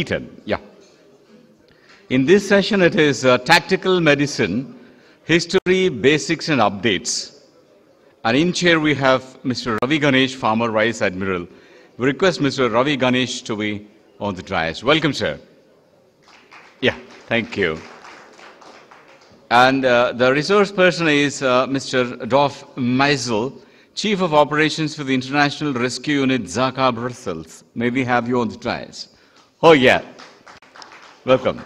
seated. Yeah. In this session, it is uh, tactical medicine, history, basics, and updates. And in chair, we have Mr. Ravi Ganesh, former Vice Admiral. We request Mr. Ravi Ganesh to be on the dais. Welcome, sir. Yeah, thank you. And uh, the resource person is uh, Mr. Dov Maisel, Chief of Operations for the International Rescue Unit Zaka Brussels. May we have you on the dais? Oh, yeah. Welcome.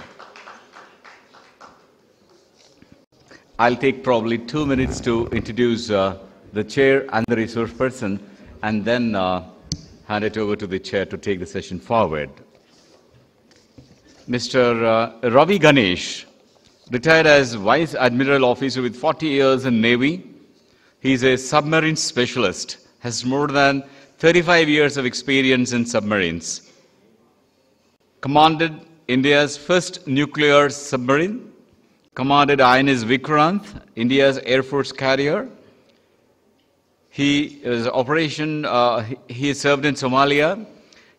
I'll take probably two minutes to introduce uh, the chair and the resource person, and then uh, hand it over to the chair to take the session forward. Mr. Uh, Ravi Ganesh, retired as Vice Admiral Officer with 40 years in Navy. He's a submarine specialist, has more than 35 years of experience in submarines. Commanded India's first nuclear submarine, commanded INS Vikrant, India's Air Force carrier. He is operation, uh, he served in Somalia.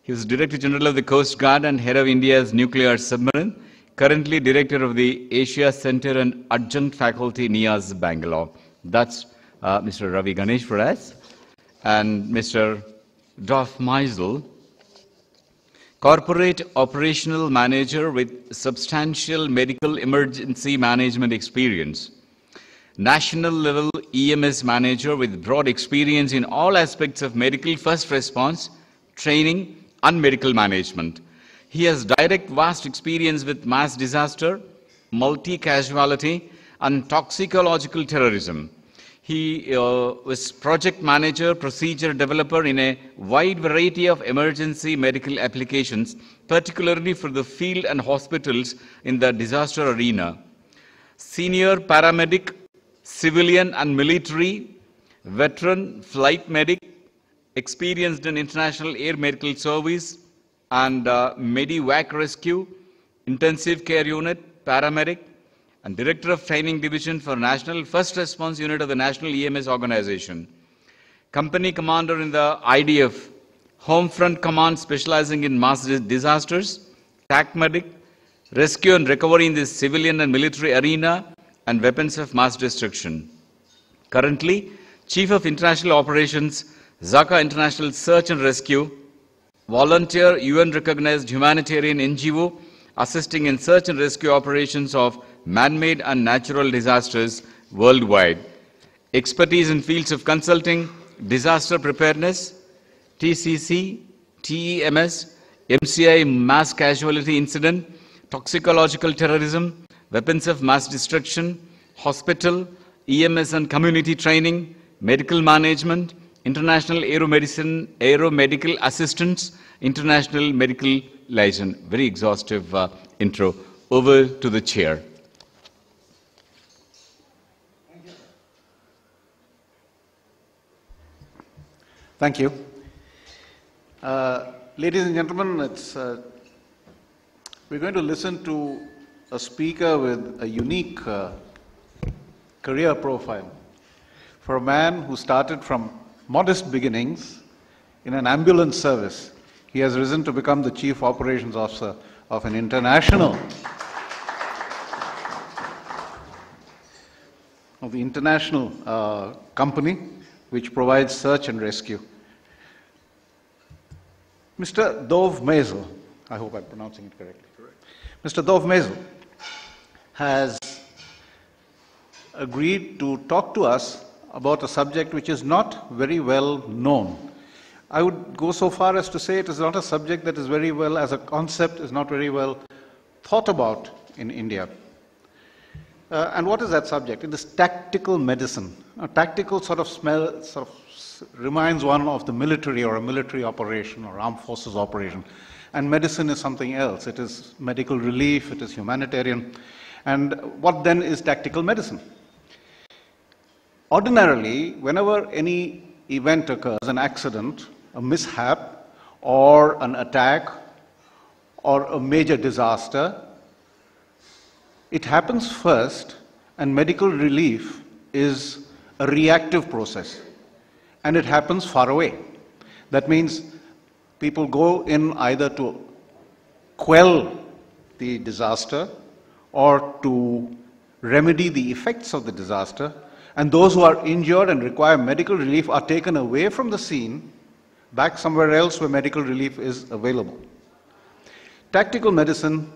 He was Director General of the Coast Guard and head of India's nuclear submarine. Currently Director of the Asia Center and Adjunct Faculty, NIAS, Bangalore. That's uh, Mr. Ravi Ganesh for us. And Mr. Dov Maisel, Corporate Operational Manager with substantial medical emergency management experience. National level EMS manager with broad experience in all aspects of medical first response, training, and medical management. He has direct vast experience with mass disaster, multi casualty, and toxicological terrorism. He uh, was project manager, procedure developer in a wide variety of emergency medical applications, particularly for the field and hospitals in the disaster arena. Senior paramedic, civilian and military, veteran, flight medic, experienced in International Air Medical Service and uh, Medevac Rescue, Intensive Care Unit, paramedic, and Director of Training Division for National First Response Unit of the National EMS Organization. Company Commander in the IDF, Home Front Command specializing in mass disasters, TAC Medic, Rescue and Recovery in the civilian and military arena, and weapons of mass destruction. Currently, Chief of International Operations, Zaka International Search and Rescue, volunteer UN recognized humanitarian NGO assisting in search and rescue operations of man-made and natural disasters worldwide. Expertise in fields of consulting, disaster preparedness, TCC, TEMS, MCI mass casualty incident, toxicological terrorism, weapons of mass destruction, hospital, EMS and community training, medical management, international aeromedicine, aeromedical assistance, international medical liaison. Very exhaustive uh, intro. Over to the chair. Thank you. Uh, ladies and gentlemen, uh, we're going to listen to a speaker with a unique uh, career profile. For a man who started from modest beginnings in an ambulance service, he has risen to become the chief operations officer of an international of the international uh, company which provides search and rescue. Mr. Dov Maisel, I hope I'm pronouncing it correctly. Correct. Mr. Dov Maisel has agreed to talk to us about a subject which is not very well known. I would go so far as to say it is not a subject that is very well, as a concept, is not very well thought about in India. Uh, and what is that subject? It is tactical medicine. A tactical sort of smell, sort of reminds one of the military or a military operation or armed forces operation. And medicine is something else. It is medical relief, it is humanitarian. And what then is tactical medicine? Ordinarily, whenever any event occurs, an accident, a mishap, or an attack, or a major disaster, it happens first, and medical relief is a reactive process and it happens far away. That means people go in either to quell the disaster or to remedy the effects of the disaster, and those who are injured and require medical relief are taken away from the scene back somewhere else where medical relief is available. Tactical medicine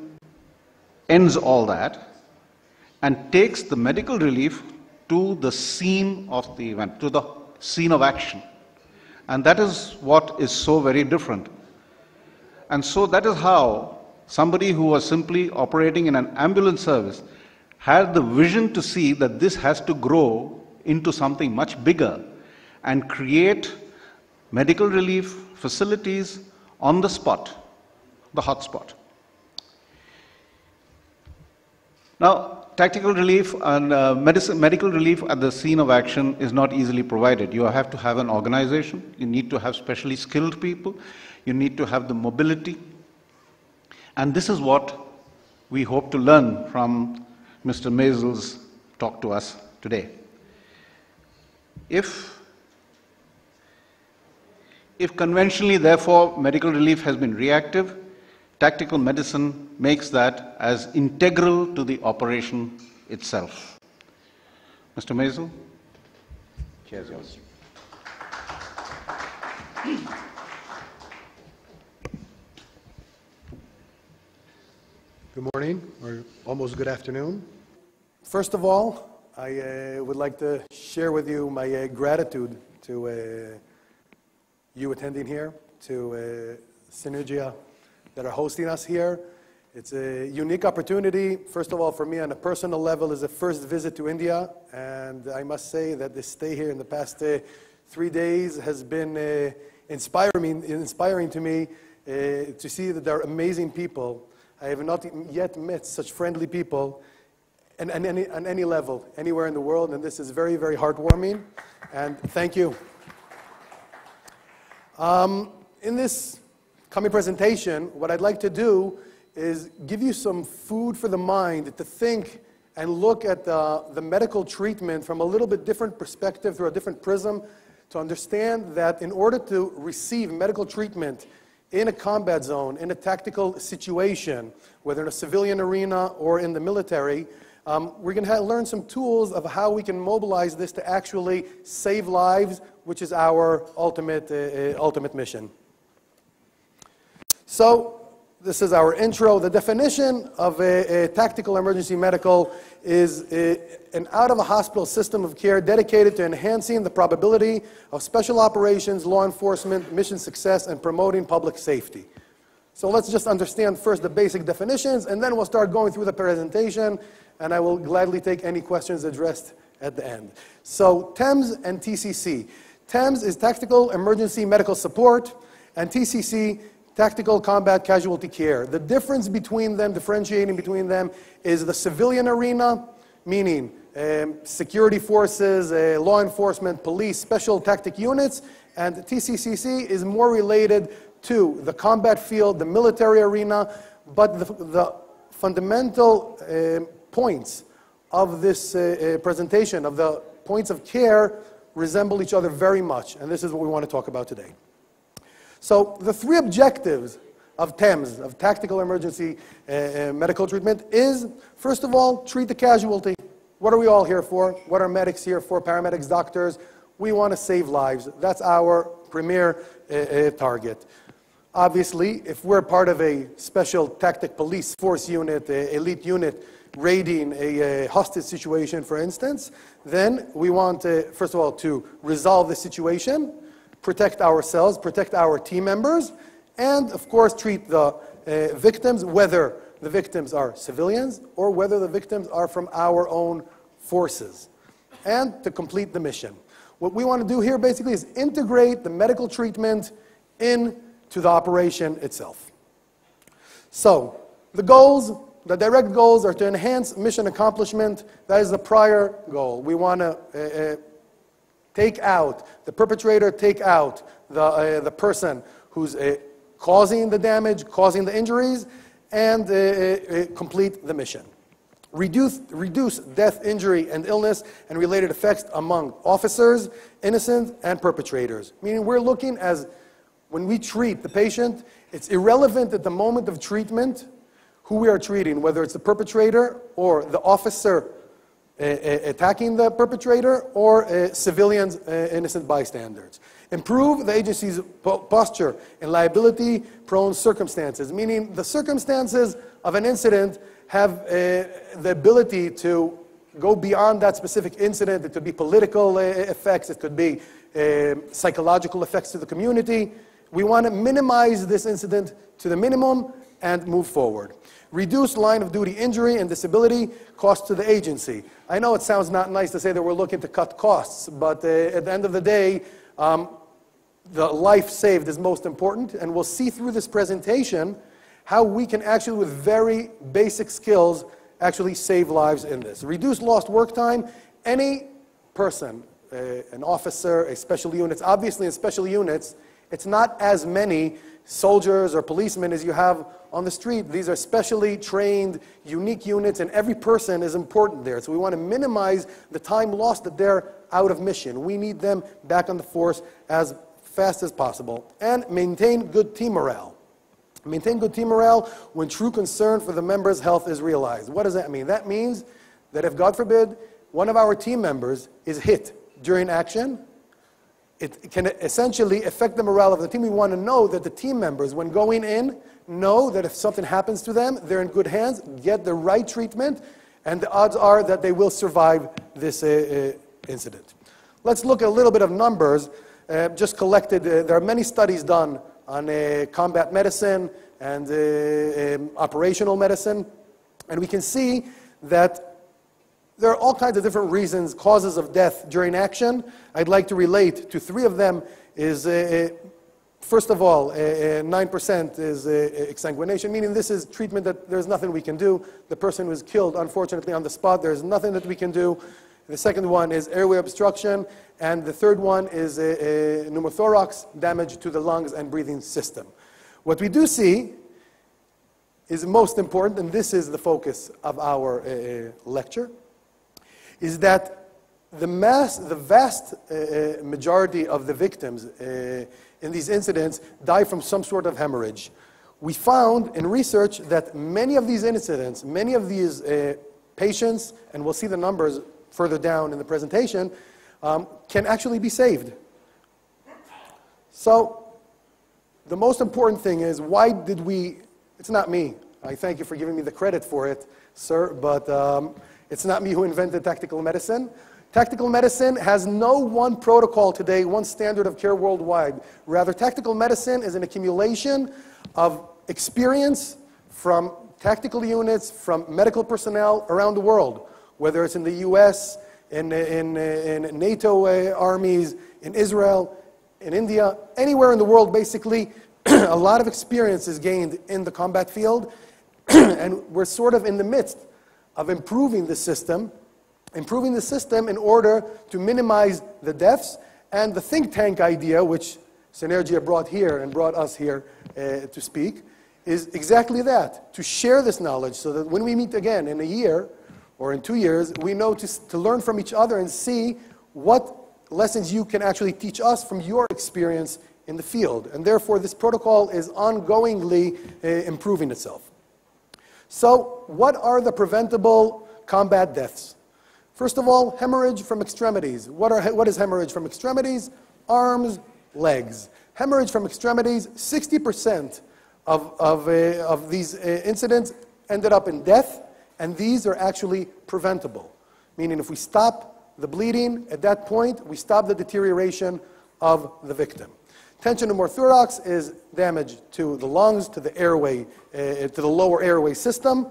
ends all that and takes the medical relief to the scene of the event, to the scene of action. And that is what is so very different. And so that is how somebody who was simply operating in an ambulance service had the vision to see that this has to grow into something much bigger and create medical relief facilities on the spot, the hotspot. Now, tactical relief and uh, medicine, medical relief at the scene of action is not easily provided. You have to have an organization, you need to have specially skilled people, you need to have the mobility. And this is what we hope to learn from Mr. Maisel's talk to us today. If if conventionally, therefore, medical relief has been reactive, tactical medicine makes that as integral to the operation itself. Mr. Maisel, chair is yours. Good morning, or almost good afternoon. First of all, I uh, would like to share with you my uh, gratitude to uh, you attending here, to uh, Synergia that are hosting us here. It's a unique opportunity, first of all, for me on a personal level, is a first visit to India. And I must say that this stay here in the past uh, three days has been uh, inspiring, inspiring to me uh, to see that there are amazing people. I have not yet met such friendly people on, on, any, on any level, anywhere in the world. And this is very, very heartwarming. And thank you. Um, in this coming presentation, what I'd like to do is give you some food for the mind to think and look at the, the medical treatment from a little bit different perspective, through a different prism, to understand that in order to receive medical treatment in a combat zone, in a tactical situation, whether in a civilian arena or in the military, um, we're going to learn some tools of how we can mobilize this to actually save lives, which is our ultimate, uh, uh, ultimate mission. So, this is our intro. The definition of a, a tactical emergency medical is a, an out of a hospital system of care dedicated to enhancing the probability of special operations, law enforcement, mission success, and promoting public safety. So let's just understand first the basic definitions, and then we'll start going through the presentation and I will gladly take any questions addressed at the end. So, TEMS and TCC. TEMS is Tactical Emergency Medical Support, and TCC, Tactical Combat Casualty Care. The difference between them, differentiating between them, is the civilian arena, meaning um, security forces, uh, law enforcement, police, special tactic units, and TCCC is more related to the combat field, the military arena, but the, the fundamental um, points of this uh, uh, presentation, of the points of care, resemble each other very much. And this is what we want to talk about today. So, the three objectives of TEMS, of Tactical Emergency uh, uh, Medical Treatment, is first of all, treat the casualty. What are we all here for? What are medics here for? Paramedics, doctors. We want to save lives. That's our premier uh, uh, target. Obviously, if we're part of a special tactic police force unit, elite unit, raiding a, a, hostage situation, for instance, then we want, first of all, to resolve the situation, protect ourselves, protect our team members, and, of course, treat the uh, victims, whether the victims are civilians or whether the victims are from our own forces, and to complete the mission. What we want to do here basically is integrate the medical treatment into the operation itself. So, the goals the direct goals are to enhance mission accomplishment. That is the prior goal. We want to uh, uh, take out, the perpetrator take out the, uh, the person who's uh, causing the damage, causing the injuries, and uh, uh, complete the mission. Reduce, reduce death, injury, and illness and related effects among officers, innocent, and perpetrators. Meaning we're looking as, when we treat the patient, It's irrelevant at the moment of treatment who we are treating, whether it's the perpetrator or the officer uh, uh, attacking the perpetrator or civilians, uh, innocent bystanders. Improve the agency's po- posture in liability prone circumstances, meaning the circumstances of an incident have uh, the ability to go beyond that specific incident. It could be political uh, effects, it could be uh, psychological effects to the community. We want to minimize this incident to the minimum and move forward. Reduce line of duty injury and disability costs to the agency. I know it sounds not nice to say that we're looking to cut costs, but uh, at the end of the day, um, the life saved is most important, and we'll see through this presentation how we can actually, with very basic skills, actually save lives in this. Reduce lost work time. Any person, uh, an officer, a special units, obviously in special units, it's not as many soldiers or policemen as you have on the street. These are specially trained, unique units, and every person is important there. So we want to minimize the time lost that they're out of mission. We need them back on the force as fast as possible. And maintain good team morale. Maintain good team morale when true concern for the members' health is realized. What does that mean? That means that if, God forbid, one of our team members is hit during action, it can essentially affect the morale of the team. We want to know that the team members, when going in, know that if something happens to them, they're in good hands, get the right treatment, and the odds are that they will survive this uh, uh, incident. Let's look at a little bit of numbers. Uh, just collected, uh, there are many studies done on uh, combat medicine and uh, um, operational medicine, and we can see that there are all kinds of different reasons, causes of death during action. I'd like to relate to three of them. Is first of all, uh, 9% uh, is uh, exsanguination, meaning this is treatment that there's nothing we can do. The person was killed, unfortunately, on the spot. There's nothing that we can do. The second one is airway obstruction, and the third one is a, a pneumothorax, damage to the lungs and breathing system. What we do see is most important, and this is the focus of our uh, lecture is that the, mass, the vast uh, majority of the victims uh, in these incidents die from some sort of hemorrhage. We found in research that many of these incidents, many of these uh, patients, and we'll see the numbers further down in the presentation, um, can actually be saved. So, the most important thing is why did we, it's not me, I thank you for giving me the credit for it, sir, but um, it's not me who invented tactical medicine. Tactical medicine has no one protocol today, one standard of care worldwide. Rather, tactical medicine is an accumulation of experience from tactical units, from medical personnel around the world, whether it's in the US, in, in, in NATO uh, armies, in Israel, in India, anywhere in the world, basically, a lot of experience is gained in the combat field, and we're sort of in the midst of improving the system, improving the system in order to minimize the deaths. And the think tank idea, which Synergia brought here and brought us here uh, to speak, is exactly that to share this knowledge so that when we meet again in a year or in two years, we know to, to learn from each other and see what lessons you can actually teach us from your experience in the field. And therefore, this protocol is ongoingly uh, improving itself. So, what are the preventable combat deaths? First of all, hemorrhage from extremities. What, are, what is hemorrhage from extremities? Arms, legs. Hemorrhage from extremities, 60% of, of, uh, of these uh, incidents ended up in death, and these are actually preventable. Meaning, if we stop the bleeding at that point, we stop the deterioration of the victim. Tension pneumothorax is damage to the lungs, to the airway, uh, to the lower airway system.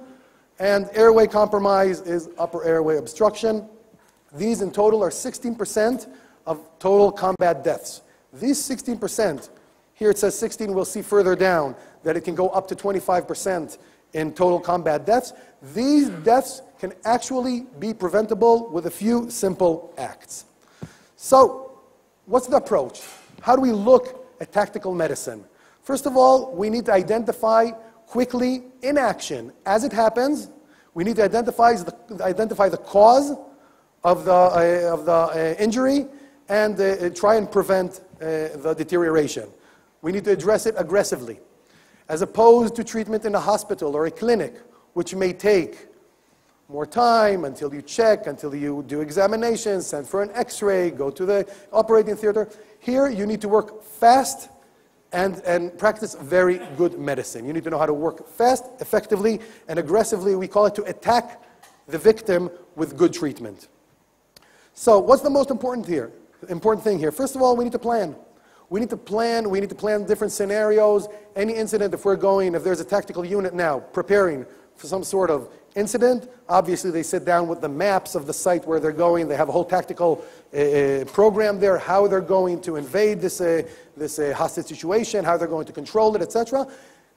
And airway compromise is upper airway obstruction. These in total are 16% of total combat deaths. These 16%, here it says 16, we'll see further down that it can go up to 25% in total combat deaths. These deaths can actually be preventable with a few simple acts. So, what's the approach? How do we look at tactical medicine? First of all, we need to identify quickly in action as it happens. We need to identify the, identify the cause of the, uh, of the uh, injury and uh, try and prevent uh, the deterioration. We need to address it aggressively. as opposed to treatment in a hospital or a clinic, which may take more time until you check, until you do examinations, send for an x ray, go to the operating theater. Here, you need to work fast and, and practice very good medicine. You need to know how to work fast, effectively, and aggressively. We call it to attack the victim with good treatment. So, what's the most important here? Important thing here. First of all, we need to plan. We need to plan. We need to plan different scenarios. Any incident, if we're going, if there's a tactical unit now preparing for some sort of incident. Obviously, they sit down with the maps of the site where they're going. They have a whole tactical uh, uh, program there, how they're going to invade this, uh, this uh, hostage situation, how they're going to control it, etc.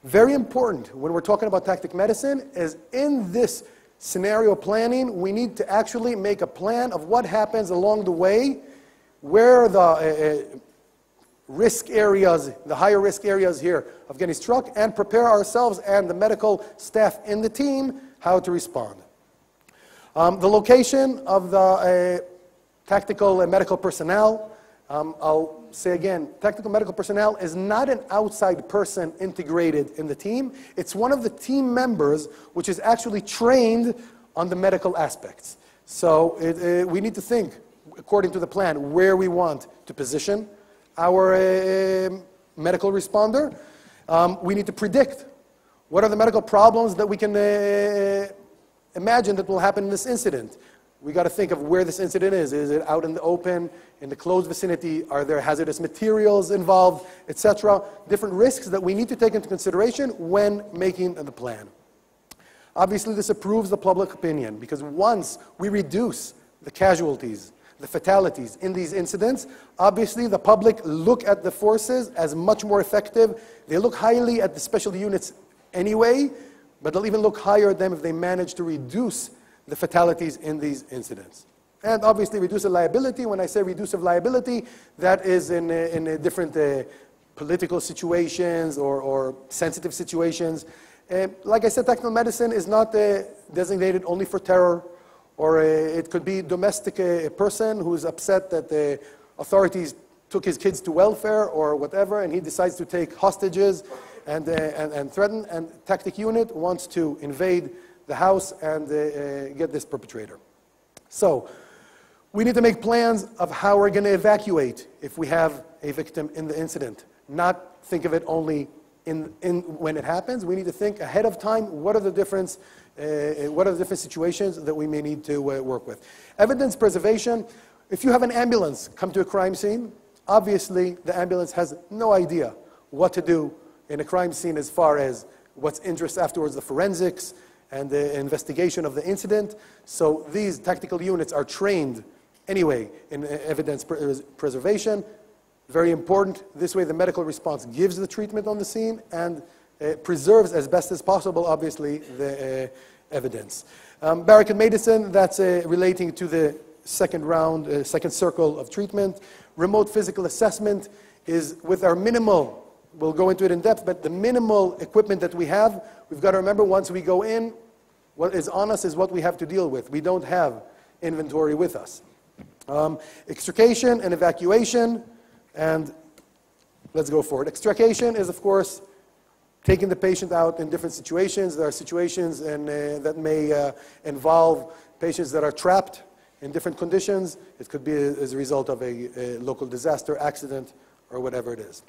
Very important when we're talking about tactic medicine is in this scenario planning, we need to actually make a plan of what happens along the way, where the uh, uh, risk areas, the higher risk areas here of getting struck, and prepare ourselves and the medical staff in the team how to respond. Um, the location of the uh, tactical and medical personnel, um, I'll say again, tactical medical personnel is not an outside person integrated in the team. It's one of the team members which is actually trained on the medical aspects. So it, uh, we need to think, according to the plan, where we want to position our uh, medical responder. Um, we need to predict what are the medical problems that we can uh, imagine that will happen in this incident. We got to think of where this incident is. Is it out in the open, in the closed vicinity? Are there hazardous materials involved, etc.? Different risks that we need to take into consideration when making the plan. Obviously, this improves the public opinion because once we reduce the casualties the fatalities in these incidents. Obviously, the public look at the forces as much more effective. They look highly at the special units anyway, but they'll even look higher at them if they manage to reduce the fatalities in these incidents. And obviously, reduce the liability. When I say reduce of liability, that is in, in different uh, political situations or, or sensitive situations. Uh, like I said, tactical medicine is not uh, designated only for terror or it could be domestic a person who's upset that the authorities took his kids to welfare or whatever, and he decides to take hostages and, uh, and, and, threaten, and tactic unit wants to invade the house and uh, uh, get this perpetrator. So we need to make plans of how we're going to evacuate if we have a victim in the incident, not think of it only in, in, when it happens. We need to think ahead of time, what are the difference uh, what are the different situations that we may need to uh, work with. Evidence preservation, if you have an ambulance come to a crime scene, obviously the ambulance has no idea what to do in a crime scene as far as what's interest afterwards, the forensics and the investigation of the incident. So these tactical units are trained anyway in evidence preservation. Very important. This way the medical response gives the treatment on the scene and uh, preserves as best as possible, obviously, the uh, evidence. Um, barricade medicine, that's uh, relating to the second round, uh, second circle of treatment. Remote physical assessment is with our minimal, we'll go into it in depth, but the minimal equipment that we have, we've got to remember once we go in, what is on us is what we have to deal with. We don't have inventory with us. Um, extrication and evacuation, and let's go forward. Extrication is, of course, taking the patient out in different situations. There are situations and, uh, that may uh, involve patients that are trapped in different conditions. It could be as a result of a, a local disaster, accident, or whatever it is.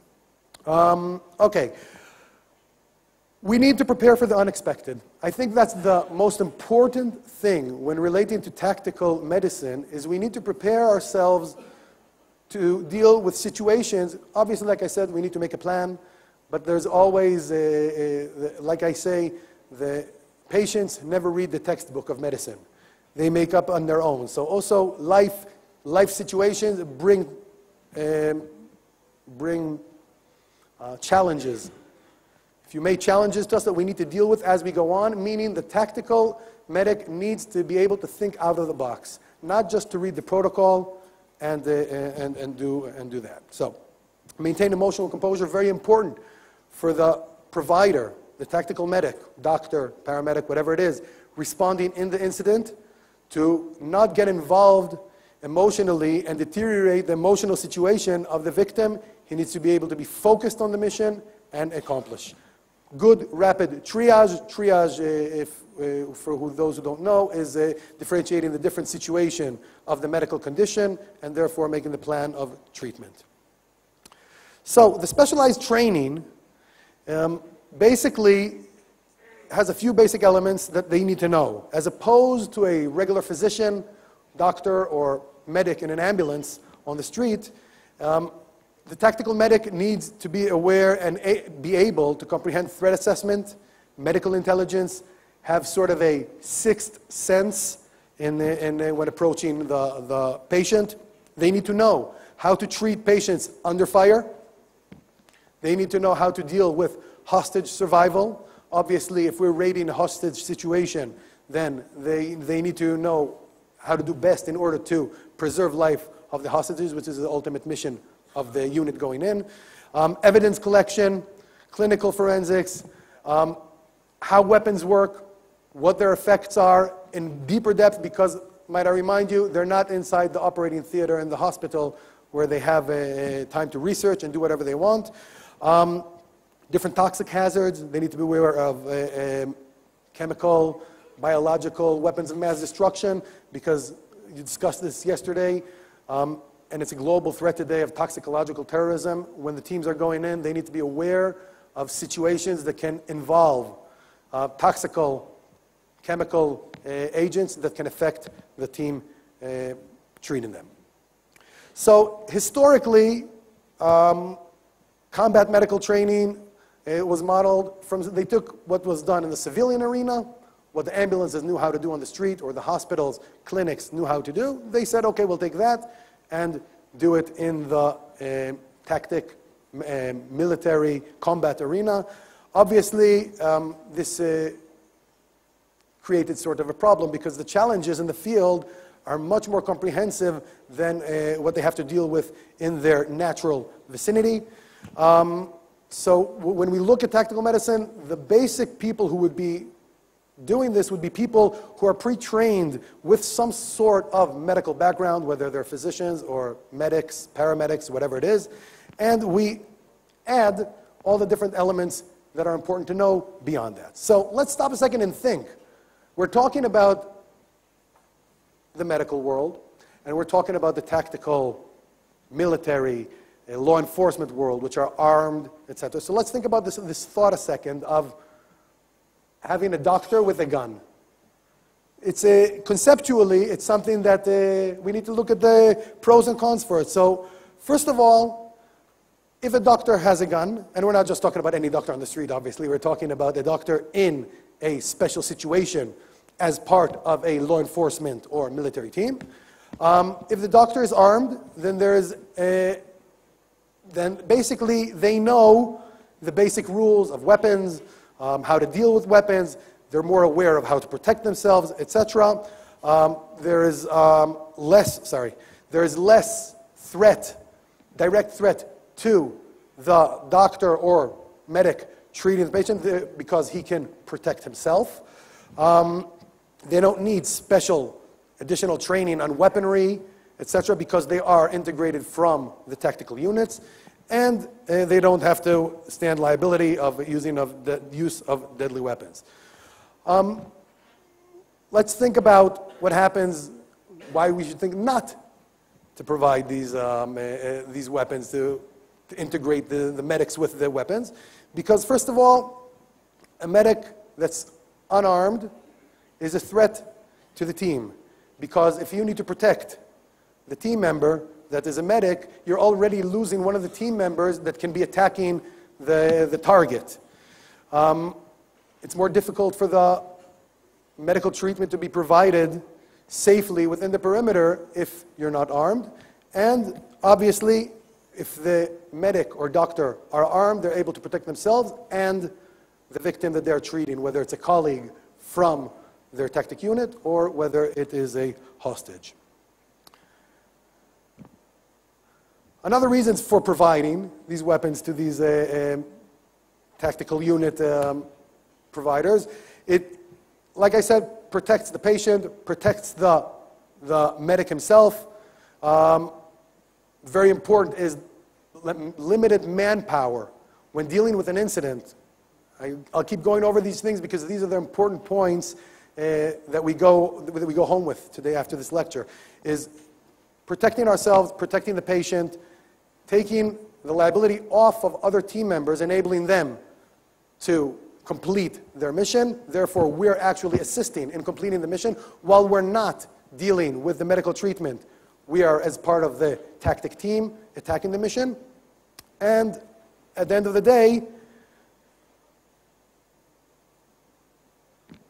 Um, okay. We need to prepare for the unexpected. I think that's the most important thing when relating to tactical medicine is we need to prepare ourselves to deal with situations. Obviously, like I said, we need to make a plan. But there's always, a, a, like I say, the patients never read the textbook of medicine. They make up on their own. So also life, life situations bring, um, bring uh, challenges. If you make challenges to us that we need to deal with as we go on, meaning the tactical medic needs to be able to think out of the box, not just to read the protocol and, uh, and, and, do, and do that. So maintain emotional composure, very important for the provider, the tactical medic, doctor, paramedic, whatever it is, responding in the incident to not get involved emotionally and deteriorate the emotional situation of the victim. He needs to be able to be focused on the mission and accomplish. good rapid triage. Triage, uh, if, uh, for who, those who don't know, is uh, differentiating the different situation of the medical condition and therefore making the plan of treatment. So the specialized training um, basically has a few basic elements that they need to know. As opposed to a regular physician, doctor, or medic in an ambulance on the street, um, the tactical medic needs to be aware and be able to comprehend threat assessment, medical intelligence, have sort of a sixth sense in, the, in the, when approaching the, the patient. They need to know how to treat patients under fire. They need to know how to deal with hostage survival. Obviously, if we're raiding a hostage situation, then they, they need to know how to do best in order to preserve life of the hostages, which is the ultimate mission of the unit going in. Um, evidence collection, clinical forensics, um, how weapons work, what their effects are in deeper depth, because, might I remind you, they're not inside the operating theater in the hospital where they have time to research and do whatever they want. Um, different toxic hazards, they need to be aware of uh, um, chemical, biological weapons of mass destruction, because you discussed this yesterday. Um, and it's a global threat today of toxicological terrorism. When the teams are going in, they need to be aware of situations that can involve uh, toxical chemical uh, agents that can affect the team uh, treating them. So historically, um, combat medical training it was modeled from, they took what was done in the civilian arena, what the ambulances knew how to do on the street, or the hospitals, clinics knew how to do. They said, okay, we'll take that and do it in the uh, tactic uh, military combat arena. Obviously, um, this uh, created sort of a problem because the challenges in the field are much more comprehensive than uh, what they have to deal with in their natural vicinity. Um, so when we look at tactical medicine, the basic people who would be doing this would be people who are pre-trained with some sort of medical background, whether they're physicians or medics, paramedics, whatever it is. And we add all the different elements that are important to know beyond that. So let's stop a second and think. We're talking about the medical world, and we're talking about the tactical, military, uh, law enforcement world, which are armed, etc. So let's think about this, this thought a second of having a doctor with a gun. It's a, conceptually, it's something that uh, we need to look at the pros and cons for it. So, first of all, if a doctor has a gun, and we're not just talking about any doctor on the street, obviously, we're talking about a doctor in a special situation as part of a law enforcement or military team. Um, if the doctor is armed, then there is a, then basically they know the basic rules of weapons, um, how to deal with weapons. They're more aware of how to protect themselves, etc. Um, there is um, less, sorry, there is less threat, direct threat to the doctor or medic treating the patient because he can protect himself. Um, they don't need special additional training on weaponry, etc., because they are integrated from the tactical units and uh, they don't have to stand liability of using of the use of deadly weapons. Um, let's think about what happens, why we should think not to provide these, um, uh, uh, these weapons, to, to integrate the, the medics with the weapons. Because, first of all, a medic that's unarmed is a threat to the team. Because if you need to protect the team member, that is a medic, you're already losing one of the team members that can be attacking the, the target. Um, it's more difficult for the medical treatment to be provided safely within the perimeter if you're not armed. And obviously, if the medic or doctor are armed, they're able to protect themselves and the victim that they're treating, whether it's a colleague from their tactic unit or whether it is a hostage. Another reason for providing these weapons to these uh, um, tactical unit um, providers, it, like I said, protects the patient, protects the, the medic himself. Um, very important is limited manpower. When dealing with an incident, I, will keep going over these things because these are the important points uh, that, we go, that we go home with today after this lecture, is protecting ourselves, protecting the patient, taking the liability off of other team members, enabling them to complete their mission. Therefore, we're actually assisting in completing the mission while we're not dealing with the medical treatment. We are, as part of the tactic team, attacking the mission. And at the end of the day,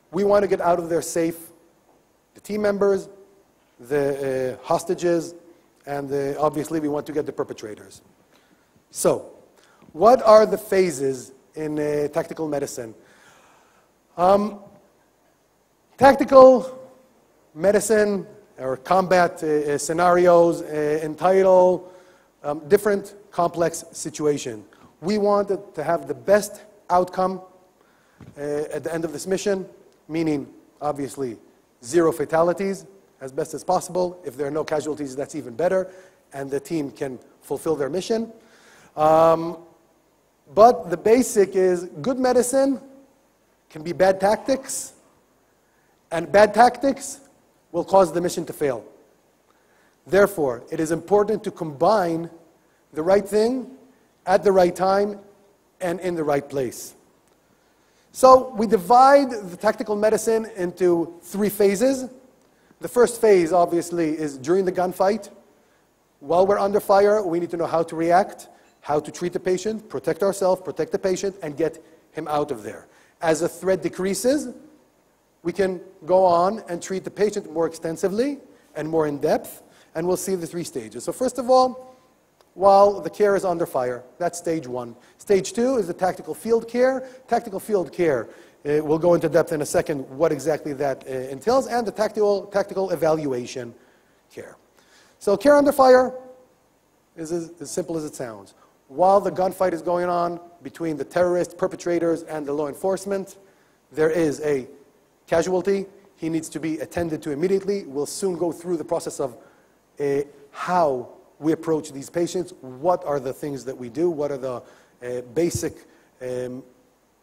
we want to get out of there safe. The team members, the uh, hostages, and obviously we want to get the perpetrators. So, what are the phases in uh, tactical medicine? Um, tactical medicine or combat uh, uh scenarios uh, entitle um, different complex situation. We wanted to have the best outcome uh, at the end of this mission, meaning obviously zero fatalities as best as possible. If there are no casualties, that's even better, and the team can fulfill their mission. Um, but the basic is good medicine can be bad tactics, and bad tactics will cause the mission to fail. Therefore, it is important to combine the right thing at the right time and in the right place. So we divide the tactical medicine into three phases. The first phase, obviously, is during the gunfight. While we're under fire, we need to know how to react, how to treat the patient, protect ourselves, protect the patient, and get him out of there. As the threat decreases, we can go on and treat the patient more extensively and more in depth, and we'll see the three stages. So first of all, while the care is under fire. That's stage one. Stage two is the tactical field care. Tactical field care, uh, we'll go into depth in a second what exactly that uh, entails, and the tactical, tactical evacuation care. So, care under fire is as, as simple as it sounds. While the gunfight is going on between the terrorist perpetrators and the law enforcement, there is a casualty. He needs to be attended to immediately. We'll soon go through the process of uh, how we approach these patients, what are the things that we do, what are the uh, basic um,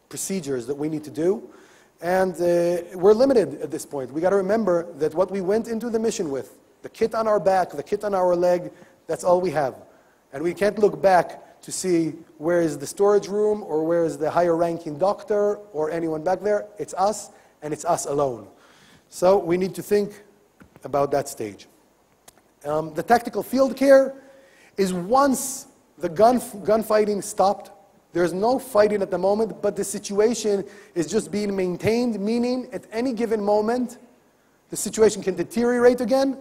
procedures that we need to do. And uh, we're limited at this point. We got to remember that what we went into the mission with, the kit on our back, the kit on our leg, that's all we have. And we can't look back to see where is the storage room or where is the higher ranking doctor or anyone back there. It's us, and it's us alone. So we need to think about that stage. Um, the tactical field care is once the gun, gunfighting stopped, there's no fighting at the moment, but the situation is just being maintained, meaning at any given moment, the situation can deteriorate again,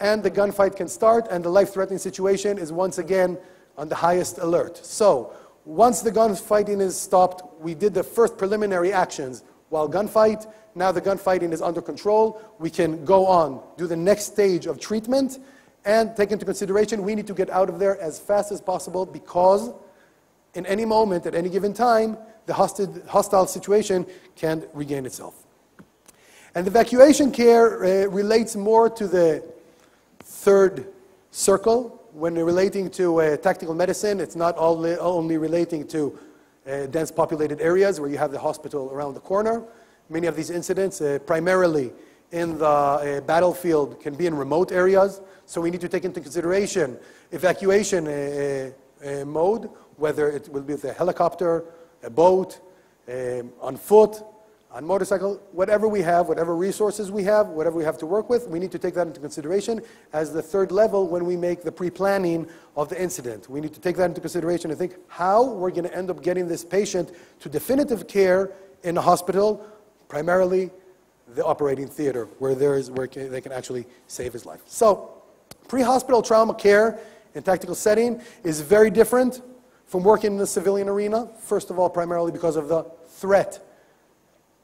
and the gunfight can start, and the life threatening situation is once again on the highest alert. So, once the gunfighting is stopped, we did the first preliminary actions while gunfight. Now the gunfighting is under control. We can go on, do the next stage of treatment, and take into consideration we need to get out of there as fast as possible because in any moment, at any given time, the hostile situation can regain itself. And evacuation care uh, relates more to the third circle. When relating to uh, tactical medicine, it's not only, only relating to uh, dense populated areas where you have the hospital around the corner. Many of these incidents, uh, primarily in the uh, battlefield, can be in remote areas. So we need to take into consideration evacuation uh, mode, whether it will be with a helicopter, a boat, um, on foot, on motorcycle, whatever we have, whatever resources we have, whatever we have to work with, we need to take that into consideration as the third level when we make the pre-planning of the incident. We need to take that into consideration and think how we're going to end up getting this patient to definitive care in a hospital, primarily the operating theater, where, there is, where they can actually save his life. So, pre-hospital trauma care in tactical setting is very different from working in the civilian arena. First of all, primarily because of the threat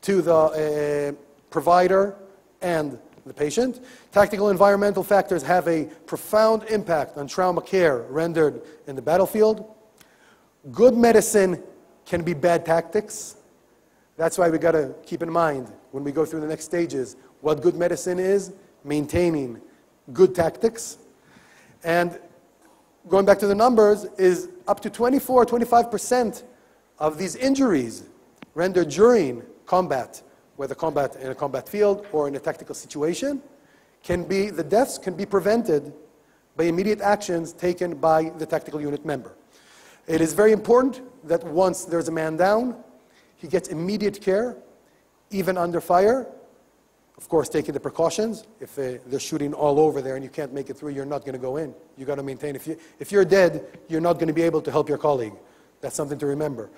to the uh, provider and the patient. Tactical environmental factors have a profound impact on trauma care rendered in the battlefield. Good medicine can be bad tactics. That's why we got to keep in mind when we go through the next stages what good medicine is, maintaining good tactics. And going back to the numbers, is up to 24, 25% of these injuries rendered during combat, whether combat in a combat field or in a tactical situation, can be, the deaths can be prevented by immediate actions taken by the tactical unit member. It is very important that once there's a man down, he gets immediate care, even under fire. Of course, taking the precautions. If uh, they're shooting all over there and you can't make it through, you're not going to go in. You've got to maintain. If, you, if you're dead, you're not going to be able to help your colleague. That's something to remember.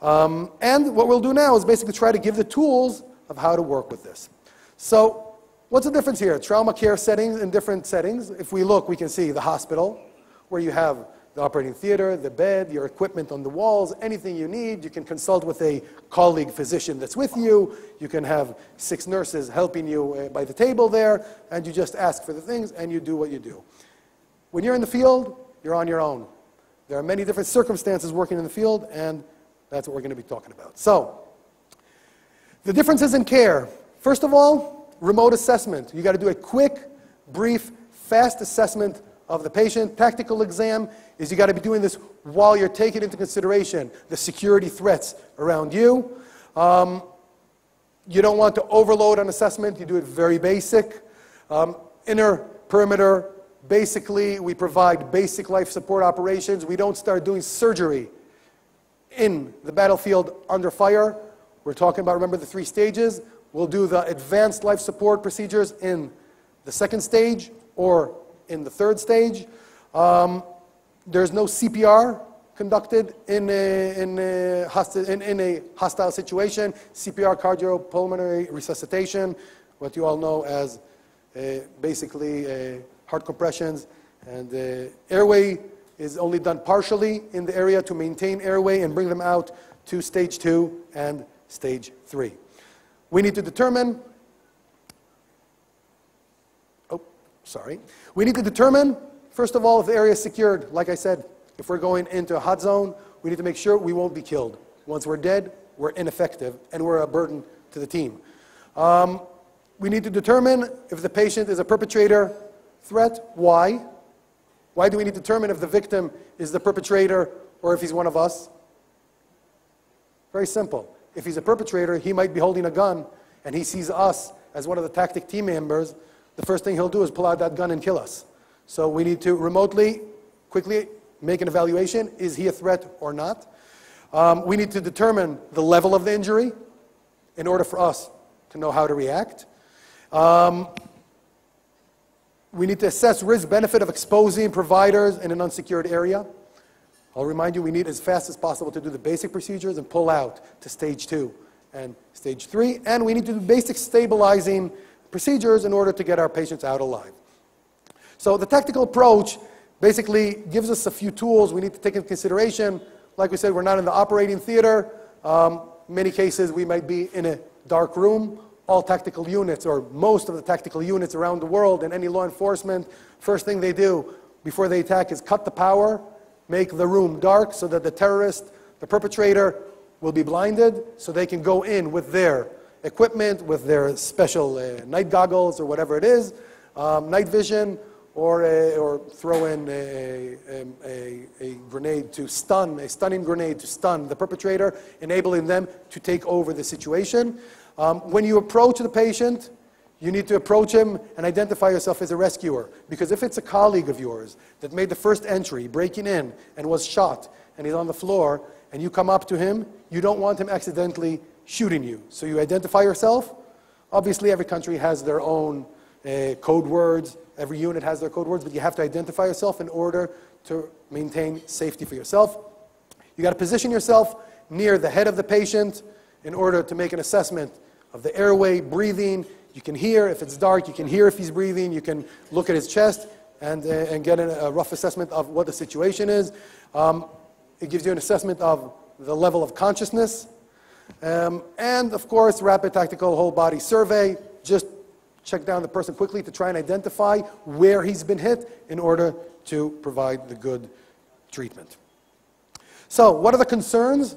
Um, and what we'll do now is basically try to give the tools of how to work with this. So, what's the difference here? Trauma care settings in different settings. If we look, we can see the hospital, where you have the operating theater, the bed, your equipment on the walls, anything you need. You can consult with a colleague physician that's with you. You can have six nurses helping you uh, by the table there, and you just ask for the things and you do what you do. When you're in the field, you're on your own. There are many different circumstances working in the field, and that's what we're going to be talking about. So, the differences in care. First of all, remote assessment. You got to do a quick, brief, fast assessment of the patient. Tactical exam is you got to be doing this while you're taking into consideration the security threats around you. Um, you don't want to overload an assessment. You do it very basic. Um, inner perimeter, basically, we provide basic life support operations. We don't start doing surgery in the battlefield under fire. We're talking about, remember, the three stages. We'll do the advanced life support procedures in the second stage or in the third stage. Um, there's no CPR conducted in a, in a, hostile, in, in a hostile situation. CPR, cardiopulmonary resuscitation, what you all know as uh, basically uh, heart compressions. And uh, airway is only done partially in the area to maintain airway and bring them out to stage two and stage three. We need to determine, oh, sorry. We need to determine First of all, if the area is secured, like I said, if we're going into a hot zone, we need to make sure we won't be killed. Once we're dead, we're ineffective and we're a burden to the team. Um, we need to determine if the patient is a perpetrator threat. Why? Why do we need to determine if the victim is the perpetrator or if he's one of us? Very simple. If he's a perpetrator, he might be holding a gun and he sees us as one of the tactic team members. The first thing he'll do is pull out that gun and kill us. So we need to remotely, quickly make an evaluation. Is he a threat or not? Um, we need to determine the level of the injury in order for us to know how to react. Um, we need to assess risk benefit of exposing providers in an unsecured area. I'll remind you, we need as fast as possible to do the basic procedures and pull out to stage two and stage three. And we need to do basic stabilizing procedures in order to get our patients out alive. So the tactical approach basically gives us a few tools we need to take into consideration. Like we said, we're not in the operating theater. Um, many cases, we might be in a dark room. All tactical units, or most of the tactical units around the world, and any law enforcement, first thing they do before they attack is cut the power, make the room dark so that the terrorist, the perpetrator, will be blinded so they can go in with their equipment, with their special uh, night goggles or whatever it is, um, night vision, or, a, or throw in a, a, a, grenade to stun, a stunning grenade to stun the perpetrator, enabling them to take over the situation. Um, when you approach the patient, you need to approach him and identify yourself as a rescuer. Because if it's a colleague of yours that made the first entry, breaking in, and was shot, and he's on the floor, and you come up to him, you don't want him accidentally shooting you. So you identify yourself. Obviously, every country has their own uh, code words, Every unit has their code words, but you have to identify yourself in order to maintain safety for yourself. You got to position yourself near the head of the patient in order to make an assessment of the airway, breathing. You can hear if it's dark, you can hear if he's breathing, you can look at his chest and, uh, and get a, rough assessment of what the situation is. Um, it gives you an assessment of the level of consciousness. Um, and of course, rapid tactical whole body survey, just check down the person quickly to try and identify where he's been hit in order to provide the good treatment. So, what are the concerns?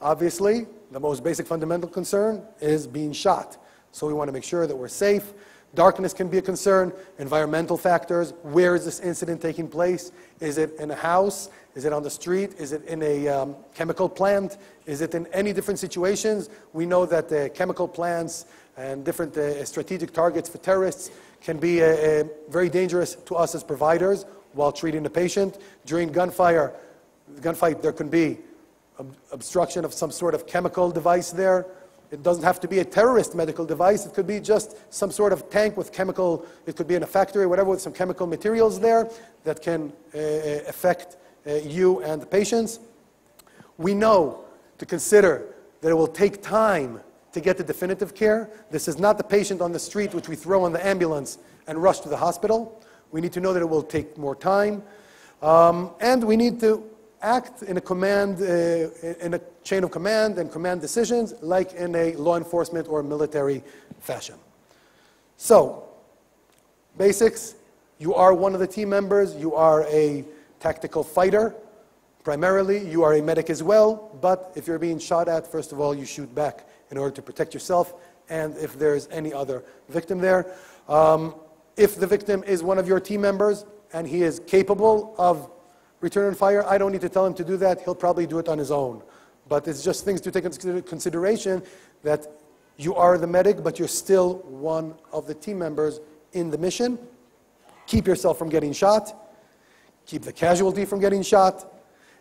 Obviously, the most basic fundamental concern is being shot. So, we want to make sure that we're safe. Darkness can be a concern, environmental factors. Where is this incident taking place? Is it in a house? Is it on the street? Is it in a um, chemical plant? Is it in any different situations? We know that the chemical plants and different uh, strategic targets for terrorists can be uh, uh, very dangerous to us as providers while treating the patient. During gunfire, gunfight, there can be ob- obstruction of some sort of chemical device there. It doesn't have to be a terrorist medical device. It could be just some sort of tank with chemical, it could be in a factory, whatever, with some chemical materials there that can uh, uh, affect uh, you and the patients. We know to consider that it will take time to get the definitive care. This is not the patient on the street which we throw in the ambulance and rush to the hospital. We need to know that it will take more time. Um, and we need to act in a command, uh, in a chain of command and command decisions like in a law enforcement or military fashion. So, basics, you are one of the team members, you are a tactical fighter, primarily, you are a medic as well, but if you're being shot at, first of all, you shoot back in order to protect yourself, and if there's any other victim there. Um, if the victim is one of your team members and he is capable of return and fire, I don't need to tell him to do that. He'll probably do it on his own. But it's just things to take into consideration that you are the medic, but you're still one of the team members in the mission. Keep yourself from getting shot, keep the casualty from getting shot,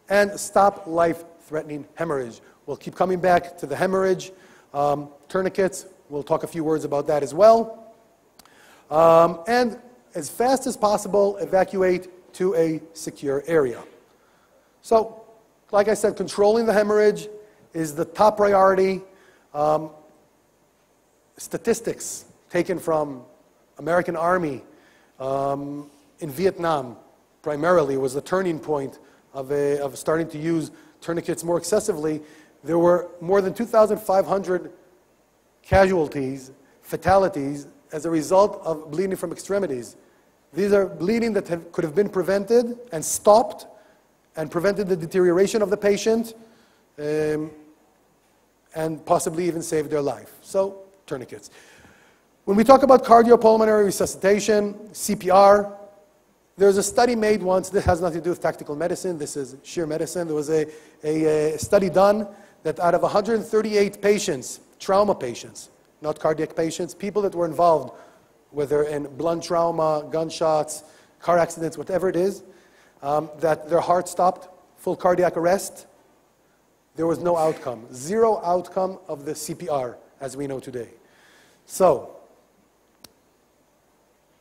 and stop life threatening hemorrhage. We'll keep coming back to the hemorrhage. Um, tourniquets, we'll talk a few words about that as well. Um, and as fast as possible, evacuate to a secure area. So, like I said, controlling the hemorrhage is the top priority. Um, statistics taken from American Army um, in Vietnam primarily was the turning point of, a, of starting to use tourniquets more excessively. There were more than 2,500 casualties, fatalities, as a result of bleeding from extremities. These are bleeding that have, could have been prevented and stopped and prevented the deterioration of the patient um, and possibly even saved their life. So, tourniquets. When we talk about cardiopulmonary resuscitation, CPR, there's a study made once, this has nothing to do with tactical medicine, this is sheer medicine. There was a, a, a study done that out of 138 patients, trauma patients, not cardiac patients, people that were involved, whether in blunt trauma, gunshots, car accidents, whatever it is, um, that their heart stopped, full cardiac arrest, there was no outcome. Zero outcome of the CPR as we know today. So,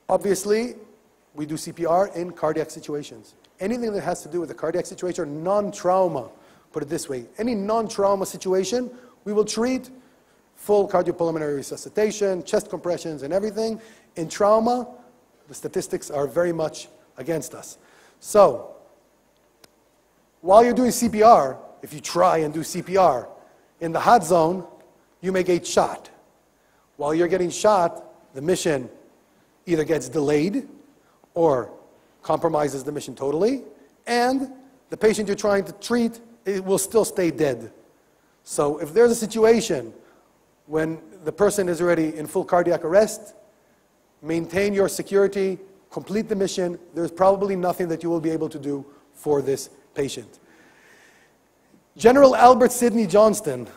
obviously, we do CPR in cardiac situations. Anything that has to do with a cardiac situation, non trauma, put it this way, any non trauma situation, we will treat full cardiopulmonary resuscitation, chest compressions, and everything. In trauma, the statistics are very much against us. So, while you're doing CPR, if you try and do CPR in the hot zone, you may get shot. While you're getting shot, the mission either gets delayed or compromises the mission totally, and the patient you're trying to treat it will still stay dead. So if there's a situation when the person is already in full cardiac arrest, maintain your security, complete the mission. There's probably nothing that you will be able to do for this patient. General Albert Sidney Johnston,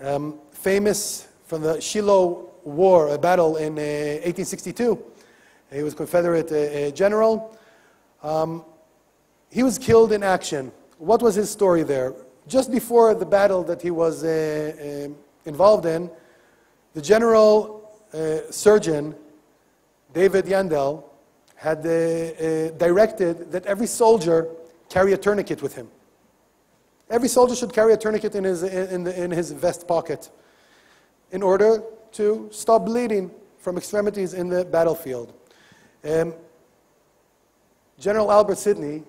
um, famous from the Shiloh War, a battle in uh, 1862. He was Confederate uh, uh, general. Um, he was killed in action. What was his story there? Just before the battle that he was uh, involved in, the general surgeon, David Yandell, had directed that every soldier carry a tourniquet with him. Every soldier should carry a tourniquet in his, in, in his vest pocket in order to stop bleeding from extremities in the battlefield. Um, General Albert Sidney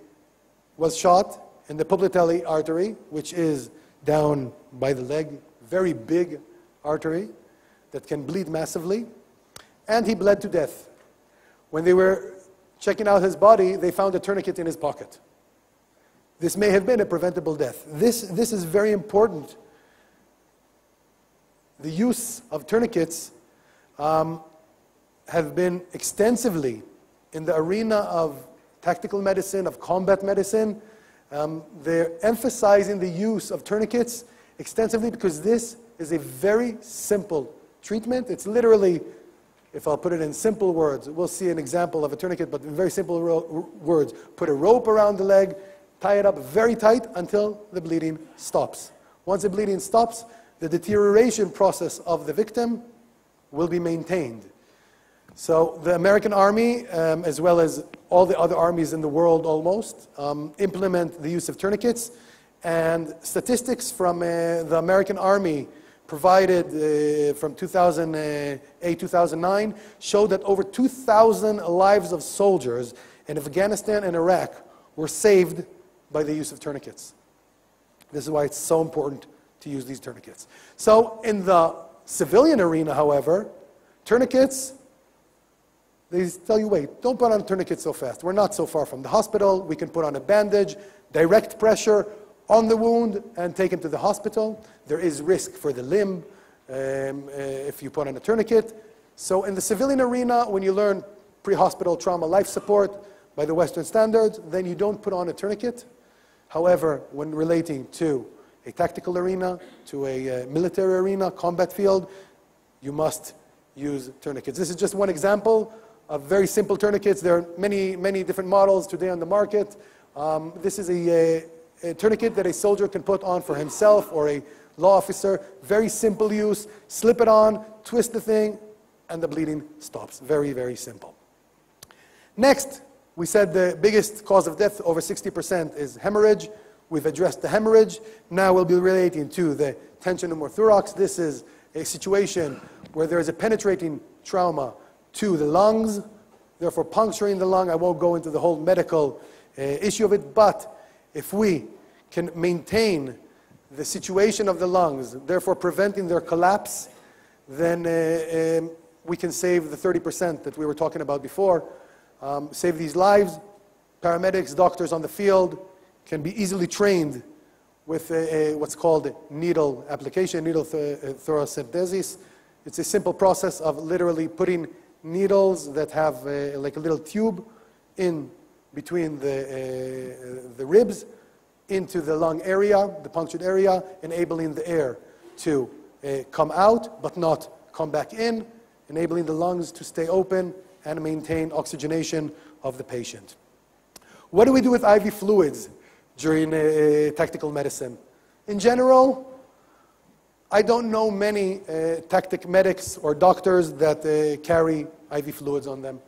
was shot in the popliteal artery, which is down by the leg, very big artery that can bleed massively, and he bled to death. When they were checking out his body, they found a tourniquet in his pocket. This may have been a preventable death. This, this is very important the use of tourniquets um, have been extensively in the arena of tactical medicine, of combat medicine. Um, they're emphasizing the use of tourniquets extensively because this is a very simple treatment. It's literally, if I'll put it in simple words, we'll see an example of a tourniquet, but in very simple words. Put a rope around the leg, tie it up very tight until the bleeding stops. Once the bleeding stops, the deterioration process of the victim will be maintained. So the American Army, um, as well as all the other armies in the world almost, um, implement the use of tourniquets. And statistics from uh, the American Army provided uh, from 2008 2009 showed that over 2,000 lives of soldiers in Afghanistan and Iraq were saved by the use of tourniquets. This is why it's so important to use these tourniquets. So, in the civilian arena, however, tourniquets, they tell you, wait, don't put on a tourniquet so fast. We're not so far from the hospital. We can put on a bandage, direct pressure on the wound, and take him to the hospital. There is risk for the limb um, uh, if you put on a tourniquet. So, in the civilian arena, when you learn pre hospital trauma life support by the Western standards, then you don't put on a tourniquet. However, when relating to a tactical arena, to a uh, military arena, combat field, you must use tourniquets. This is just one example of very simple tourniquets. There are many, many different models today on the market. Um, this is a, a, a, tourniquet that a soldier can put on for himself or a law officer. Very simple use. Slip it on, twist the thing, and the bleeding stops. Very, very simple. Next, we said the biggest cause of death, over 60%, is hemorrhage. We've addressed the hemorrhage. Now we'll be relating to the tension pneumothorax. This is a situation where there is a penetrating trauma to the lungs, therefore puncturing the lung. I won't go into the whole medical uh, issue of it, but if we can maintain the situation of the lungs, therefore preventing their collapse, then uh, um, we can save the 30% that we were talking about before, um, save these lives. Paramedics, doctors on the field, can be easily trained with a, a, what's called needle application, needle th- uh, thoracentesis. It's a simple process of literally putting needles that have like a little tube in between the, uh, the ribs into the lung area, the punctured area, enabling the air to uh, come out but not come back in, enabling the lungs to stay open and maintain oxygenation of the patient. What do we do with IV fluids? during uh, tactical medicine. In general, I don't know many uh, tactic medics or doctors that uh, carry IV fluids on them.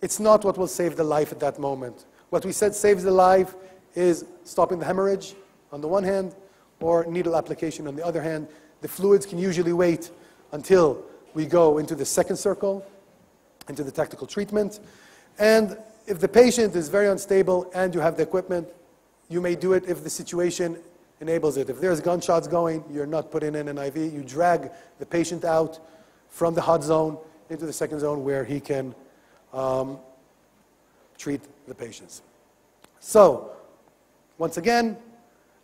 It's not what will save the life at that moment. What we said saves the life is stopping the hemorrhage on the one hand, or needle application on the other hand. The fluids can usually wait until we go into the second circle, into the tactical treatment. And if the patient is very unstable and you have the equipment, you may do it if the situation enables it. If there's gunshots going, you're not putting in an IV. You drag the patient out from the hot zone into the second zone where he can um, treat the patients. So, once again,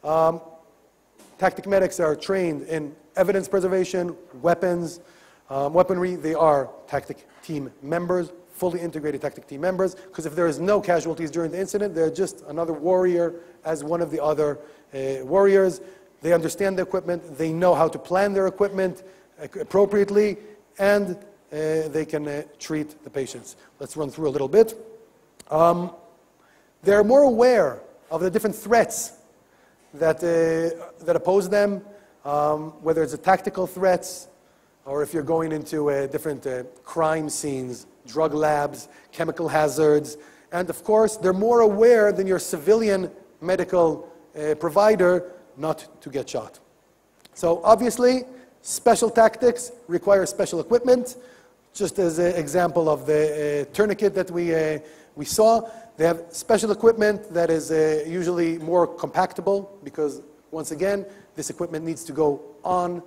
um, tactic medics are trained in evidence preservation, weapons, um, weaponry. They are tactic team members fully integrated tactic team members, because if there is no casualties during the incident, they're just another warrior as one of the other uh, warriors. They understand the equipment, they know how to plan their equipment appropriately, and uh, they can uh, treat the patients. Let's run through a little bit. Um, they're more aware of the different threats that, uh, that oppose them, um, whether it's the tactical threats, or if you're going into uh, different uh, crime scenes, drug labs, chemical hazards, and of course, they're more aware than your civilian medical uh, provider not to get shot. So, obviously, special tactics require special equipment. Just as an example of the uh, tourniquet that we, uh, we saw, they have special equipment that is uh, usually more compactable because, once again, this equipment needs to go on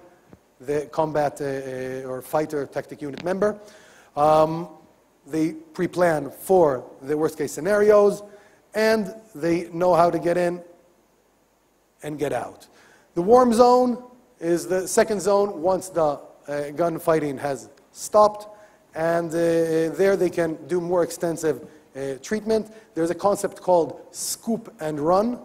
the combat uh, uh, or fighter tactic unit member. Um, they pre plan for the worst case scenarios, and they know how to get in and get out. The warm zone is the second zone once the uh, gunfighting has stopped, and uh, there they can do more extensive uh, treatment. There's a concept called scoop and run,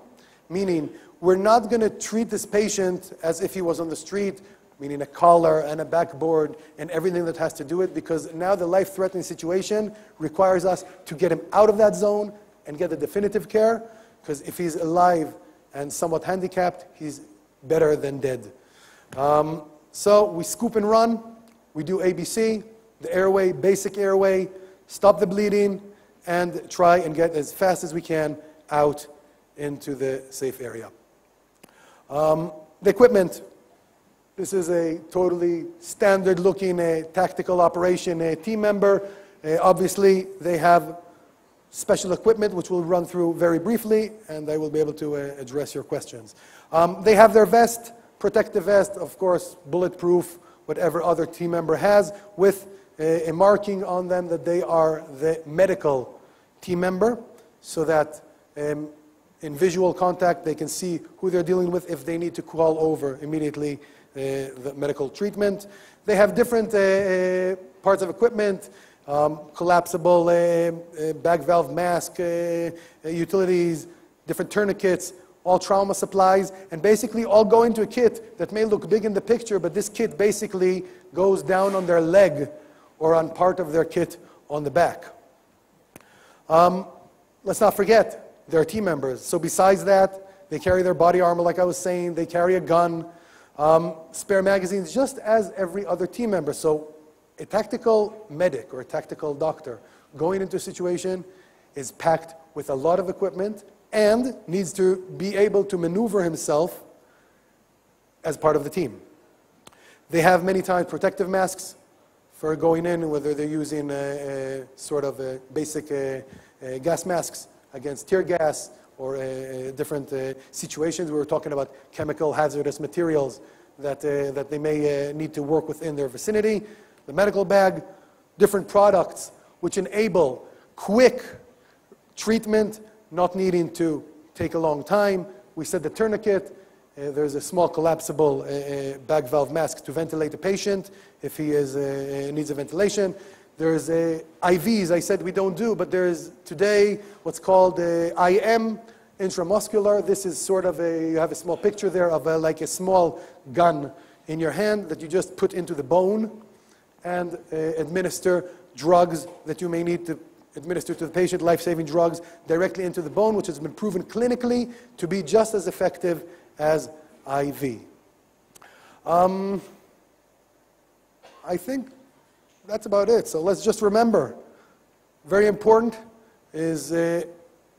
meaning we're not going to treat this patient as if he was on the street, meaning a collar and a backboard and everything that has to do it, because now the life threatening situation requires us to get him out of that zone and get the definitive care, because if he's alive and somewhat handicapped, he's better than dead. Um, so we scoop and run, we do ABC, the airway, basic airway, stop the bleeding, and try and get as fast as we can out into the safe area. Um, the equipment. This is a totally standard looking uh, tactical operation uh, team member. Uh, obviously, they have special equipment, which we'll run through very briefly, and I will be able to uh, address your questions. Um, they have their vest, protective vest, of course, bulletproof, whatever other team member has, with a, a marking on them that they are the medical team member, so that um, in visual contact, they can see who they're dealing with if they need to call over immediately uh, the medical treatment. They have different uh, uh parts of equipment, um, collapsible uh, uh bag valve mask, uh, utilities, different tourniquets, all trauma supplies, and basically all go into a kit that may look big in the picture, but this kit basically goes down on their leg or on part of their kit on the back. Um, let's not forget, their team members. So besides that, they carry their body armor, like I was saying. They carry a gun, um, spare magazines, just as every other team member. So a tactical medic or a tactical doctor going into a situation is packed with a lot of equipment and needs to be able to maneuver himself as part of the team. They have many times protective masks for going in, whether they're using a, a sort of a basic gas masks against tear gas or uh, different uh, situations. We were talking about chemical hazardous materials that, uh, that they may uh, need to work within their vicinity. The medical bag, different products which enable quick treatment, not needing to take a long time. We said the tourniquet, uh, there's a small collapsible uh, uh, bag valve mask to ventilate the patient if he is, uh, uh, needs a ventilation. There's a IVs, I said we don't do, but there's today what's called IM, intramuscular. This is sort of a, you have a small picture there of a, like a small gun in your hand that you just put into the bone and uh, administer drugs that you may need to administer to the patient, life-saving drugs, directly into the bone, which has been proven clinically to be just as effective as IV. Um, I think that's about it. So let's just remember very important is uh,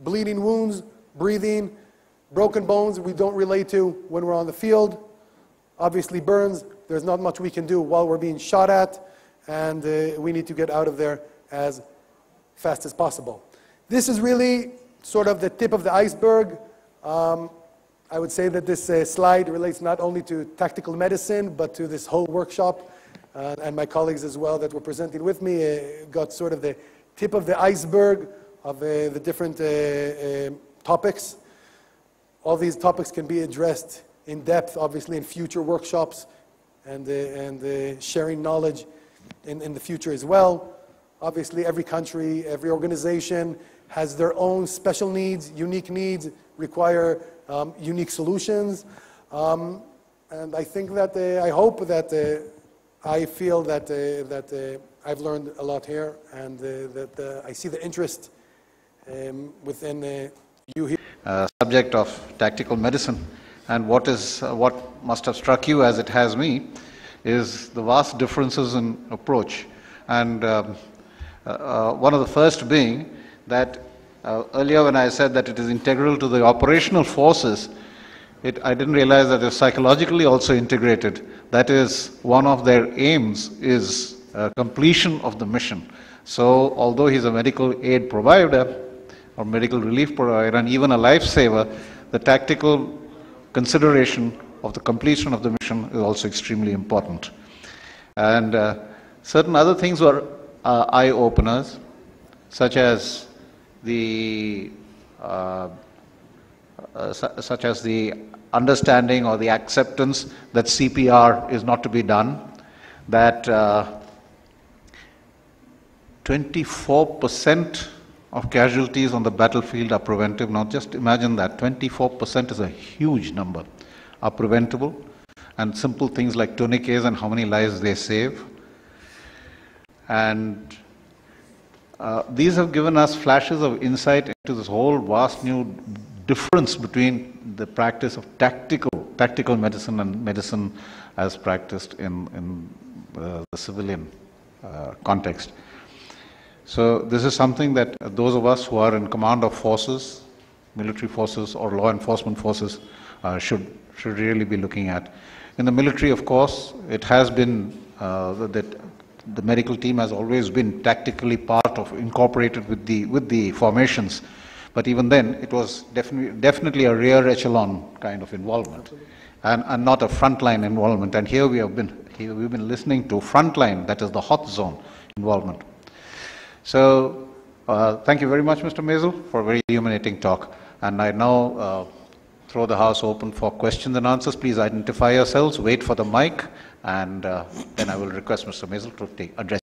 bleeding wounds, breathing, broken bones we don't relate to when we're on the field. Obviously, burns, there's not much we can do while we're being shot at, and uh, we need to get out of there as fast as possible. This is really sort of the tip of the iceberg. Um, I would say that this uh, slide relates not only to tactical medicine, but to this whole workshop uh, and my colleagues as well that were presenting with me uh, got sort of the tip of the iceberg of uh, the different uh, topics. All these topics can be addressed in depth, obviously, in future workshops and, and sharing knowledge in, in the future as well. Obviously, every country, every organization has their own special needs, unique needs, require um, unique solutions. Um, and I think that, I hope that I feel that, uh, that uh, I've learned a lot here and uh, that uh, I see the interest um, within uh, you here. Uh, subject of tactical medicine and what is what must have struck you as it has me is the vast differences in approach and um, one of the first being that earlier when I said that it is integral to the operational forces it, I didn't realize that it's psychologically also integrated. That is, one of their aims is uh, completion of the mission. So, although he's a medical aid provider or medical relief provider and even a lifesaver, the tactical consideration of the completion of the mission is also extremely important. And uh, certain other things were uh, eye openers, such as the uh, uh, su- such as the understanding or the acceptance that CPR is not to be done, that uh, 24% of casualties on the battlefield are preventive. Now, just imagine that 24% is a huge number, are preventable. And simple things like tourniquets and how many lives they save. And uh, these have given us flashes of insight into this whole vast new difference between the practice of tactical, tactical medicine and medicine as practiced in, in uh, the civilian uh, context. So this is something that those of us who are in command of forces, military forces or law enforcement forces, uh, should should really be looking at. In the military, of course, it has been uh, that the medical team has always been tactically part of incorporated with the with the formations, but even then, it was definitely definitely a rear echelon kind of involvement, and, and not a frontline involvement. And here we have been here we've been listening to frontline, that is the hot zone involvement. So, uh, thank you very much, Mr. Maisel, for a very illuminating talk. And I now uh, throw the house open for questions and answers. Please identify yourselves, wait for the mic, and uh, then I will request Mr. Maisel to take, address.